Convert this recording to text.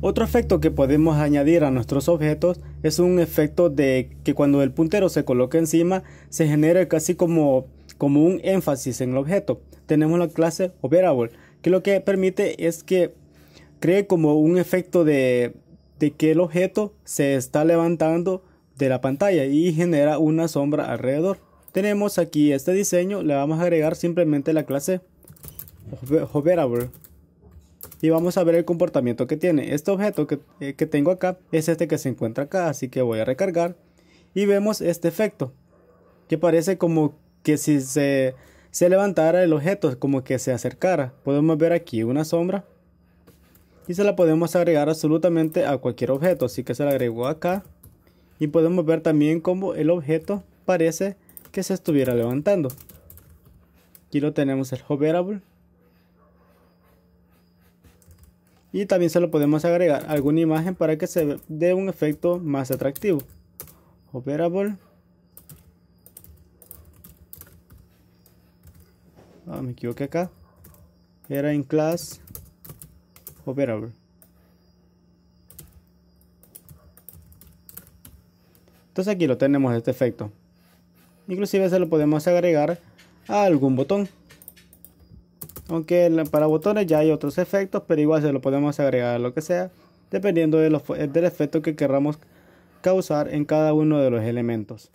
Otro efecto que podemos añadir a nuestros objetos es un efecto de que cuando el puntero se coloca encima se genera casi como, como un énfasis en el objeto. Tenemos la clase Hoverable que lo que permite es que cree como un efecto de, de que el objeto se está levantando de la pantalla y genera una sombra alrededor. Tenemos aquí este diseño, le vamos a agregar simplemente la clase Hoverable y vamos a ver el comportamiento que tiene. Este objeto eh, que, tengo acá es este que se encuentra acá, así que voy a recargar y vemos este efecto que parece como que si se, se levantara el objeto, como que se acercara. Podemos ver aquí una sombra y se la podemos agregar absolutamente a cualquier objeto, así que se la agrego acá y podemos ver también como el objeto parece que se estuviera levantando. Aquí lo tenemos el hoverable y también se lo podemos agregar alguna imagen para que se dé un efecto más atractivo. Operable. Ah, me equivoqué acá. Era en class Operable. Entonces aquí lo tenemos este efecto. Inclusive se lo podemos agregar a algún botón aunque para botones ya hay otros efectos, pero igual se lo podemos agregar a lo que sea, dependiendo del efecto que queramos causar en cada uno de los elementos.